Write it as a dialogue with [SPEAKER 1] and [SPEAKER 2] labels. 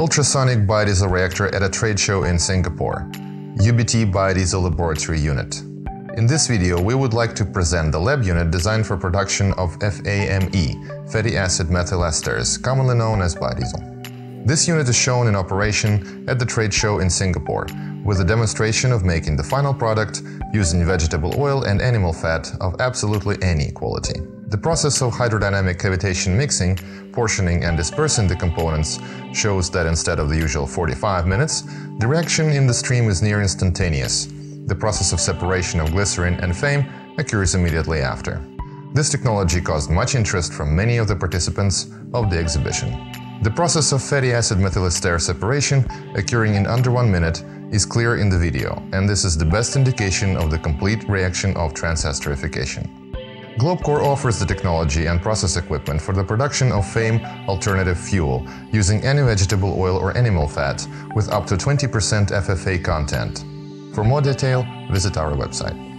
[SPEAKER 1] ultrasonic biodiesel reactor at a trade show in Singapore, UBT Biodiesel Laboratory Unit. In this video, we would like to present the lab unit designed for production of FAME, fatty acid methyl esters, commonly known as biodiesel. This unit is shown in operation at the trade show in Singapore, with a demonstration of making the final product using vegetable oil and animal fat of absolutely any quality. The process of hydrodynamic cavitation mixing, portioning and dispersing the components shows that instead of the usual 45 minutes, the reaction in the stream is near instantaneous. The process of separation of glycerin and FAME occurs immediately after. This technology caused much interest from many of the participants of the exhibition. The process of fatty acid methyl ester separation, occurring in under one minute, is clear in the video, and this is the best indication of the complete reaction of transesterification. GlobeCore offers the technology and process equipment for the production of FAME alternative fuel using any vegetable oil or animal fat with up to 20% FFA content. For more detail, visit our website.